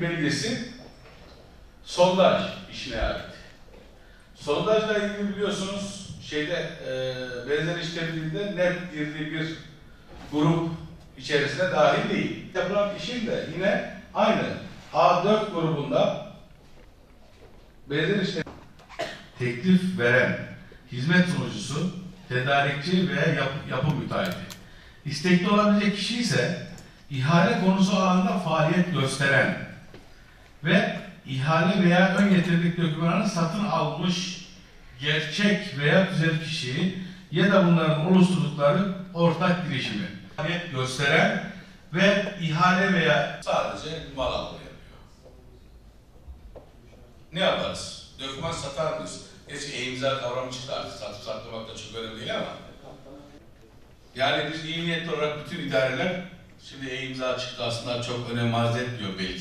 belgesi sondaj işine ait. Sondajla ilgili biliyorsunuz şeyde e, benzer işleminde net girdiği bir grup içerisine dahil değil. Yapılan işin de yine aynı A4 grubunda benzer işlem teklif veren hizmet sunucusu, tedarikçi veya yap, yapı müteahhiti. İstekli olabilecek kişi ise ihale konusu alanında faaliyet gösteren ve ihale veya ön getirdik dokümanını satın almış gerçek veya tüzel kişi ya da bunların oluşturdukları ortak girişimi gösteren ve ihale veya sadece mal alımı yapıyor. Ne yaparız? Döküman satar mıyız? Gerçi e-imza kavramı çıktı artık satıp sattırmak da çok önemli değil ama. Yani biz iyi niyetli olarak bütün idareler şimdi e-imza çıktı aslında çok önem arz etmiyor belki.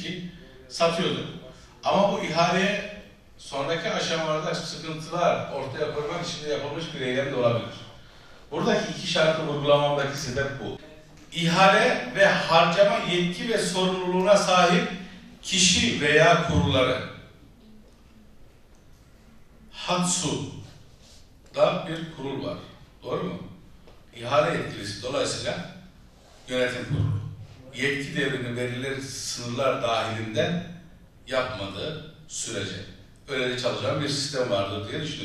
Satıyorduk. Ama bu ihaleye sonraki aşamalarda sıkıntılar ortaya koymak için de yapılmış bir eylem de olabilir. Buradaki iki şartı vurgulamamdaki sebep bu. İhale ve harcama yetki ve sorumluluğuna sahip kişi veya kurulları Hatsu da bir kurul var. Doğru mu? İhale yetkilisi dolayısıyla yönetim kurulu. Yetki devrini verilir sınırlar dahilinde yapmadığı sürece öyle çalışan bir sistem vardır diye düşünüyorum.